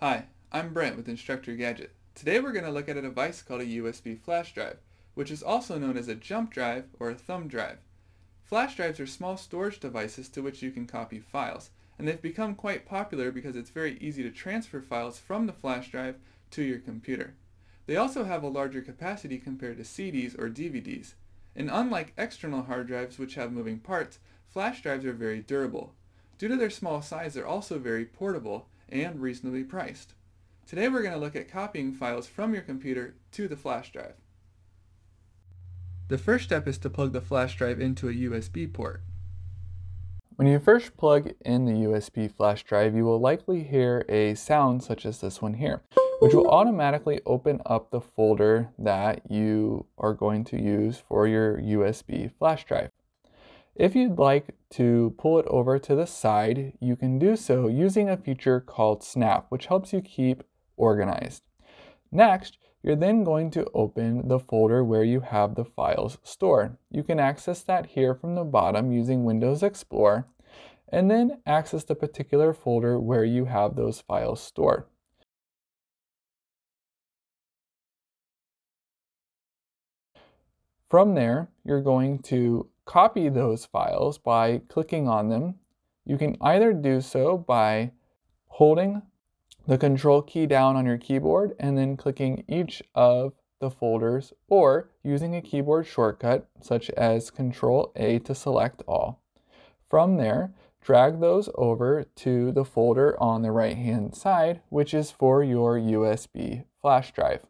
Hi, I'm Brent with Instructor Gadget. Today we're going to look at a device called a USB flash drive, which is also known as a jump drive or a thumb drive. Flash drives are small storage devices to which you can copy files, and they've become quite popular because it's very easy to transfer files from the flash drive to your computer. They also have a larger capacity compared to CDs or DVDs. And unlike external hard drives which have moving parts, flash drives are very durable. Due to their small size, they're also very portable and reasonably priced. Today we're going to look at copying files from your computer to the flash drive. The first step is to plug the flash drive into a USB port. When you first plug in the USB flash drive, you will likely hear a sound such as this one here, which will automatically open up the folder that you are going to use for your USB flash drive. If you'd like to pull it over to the side, you can do so using a feature called Snap, which helps you keep organized. Next, you're then going to open the folder where you have the files stored. You can access that here from the bottom using Windows Explorer, and then access the particular folder where you have those files stored. From there, you're going to copy those files by clicking on them. You can either do so by holding the control key down on your keyboard and then clicking each of the folders or using a keyboard shortcut such as control A to select all. From there, drag those over to the folder on the right hand side, which is for your USB flash drive.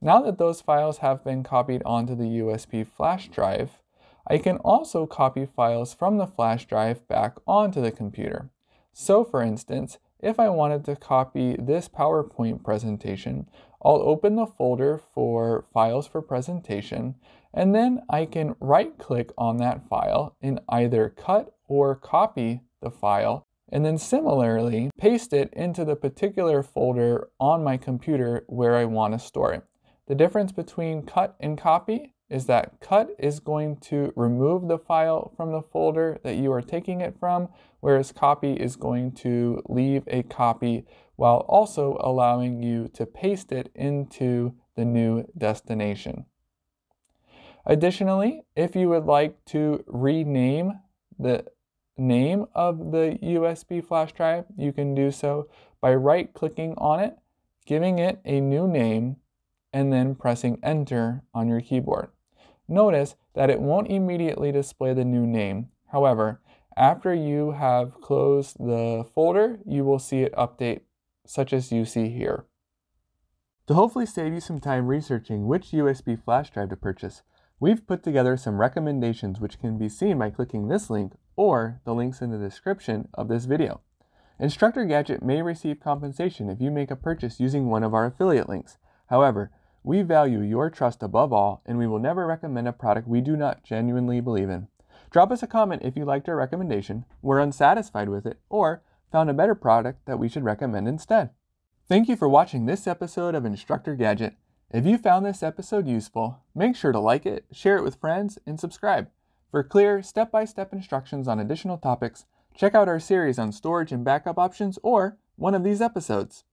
Now that those files have been copied onto the USB flash drive, I can also copy files from the flash drive back onto the computer. So for instance, if I wanted to copy this PowerPoint presentation, I'll open the folder for files for presentation, and then I can right click on that file and either cut or copy the file, and then similarly paste it into the particular folder on my computer where I want to store it. The difference between cut and copy is that cut is going to remove the file from the folder that you are taking it from, whereas copy is going to leave a copy while also allowing you to paste it into the new destination. Additionally, if you would like to rename the name of the USB flash drive, you can do so by right clicking on it, giving it a new name, and then pressing enter on your keyboard. Notice that it won't immediately display the new name. However, after you have closed the folder, you will see it update such as you see here. To hopefully save you some time researching which USB flash drive to purchase, we've put together some recommendations which can be seen by clicking this link or the links in the description of this video. Instructor Gadget may receive compensation if you make a purchase using one of our affiliate links. However, we value your trust above all, and we will never recommend a product we do not genuinely believe in. Drop us a comment if you liked our recommendation, were unsatisfied with it, or found a better product that we should recommend instead. Thank you for watching this episode of Instructor Gadget. If you found this episode useful, make sure to like it, share it with friends, and subscribe. For clear, step by step instructions on additional topics, check out our series on storage and backup options or one of these episodes.